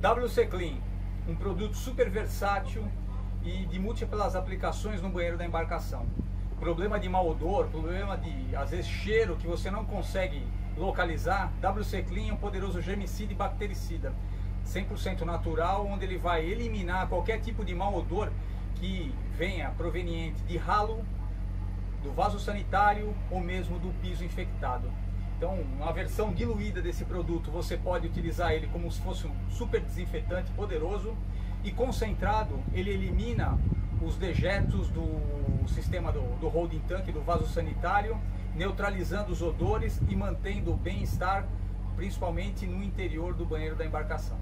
WC Clean, um produto super versátil e de múltiplas aplicações no banheiro da embarcação. Problema de mau odor, problema de, às vezes, cheiro que você não consegue localizar, WC Clean é um poderoso germicida e bactericida 100% natural, onde ele vai eliminar qualquer tipo de mau odor que venha proveniente de ralo, do vaso sanitário ou mesmo do piso infectado. Então, uma versão diluída desse produto, você pode utilizar ele como se fosse um super desinfetante poderoso e concentrado, ele elimina os dejetos do sistema do, do holding tank, do vaso sanitário, neutralizando os odores e mantendo o bem-estar, principalmente no interior do banheiro da embarcação.